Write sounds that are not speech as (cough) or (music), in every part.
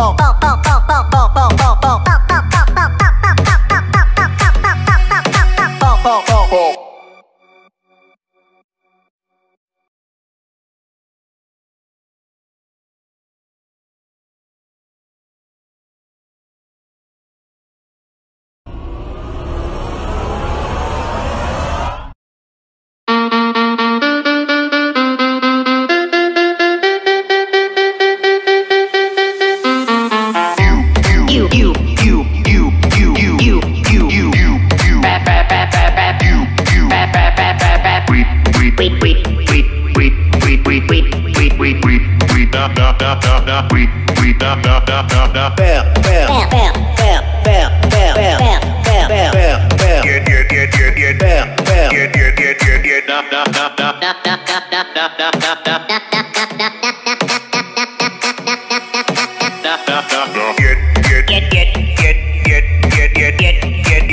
bump. you, you, you, you, you, you, you, you, you, you, bap, bap, bap, bap, you, you, bap, bap, bap, bap, bap, weep, weep, weep, weep, weep, weep, weep, weep, weep, weep, weep, weep, weep, da, da, da, da, da, weep, weep, da, da, da, da, da, bam, bam, bam, bam, bam, bam, bam, bam, bam, bam, bam, bam, get, get, get, get, get, bam, bam, get, get, get, get, get, da, da, da, da, da, da, da, da, da, da, da, da, da, da, da,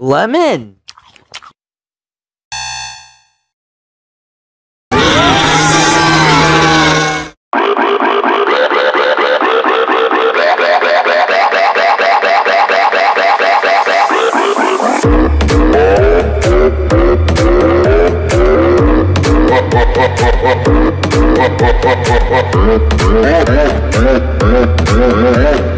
Lemon. (laughs)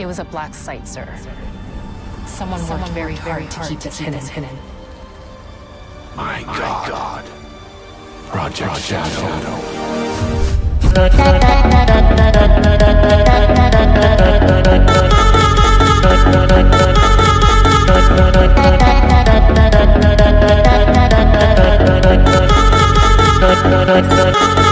It was a black site, sir. Someone, Someone worked, worked very, very hard, hard to keep this hidden. hidden. My, My God. Project, Project Shadow. (laughs)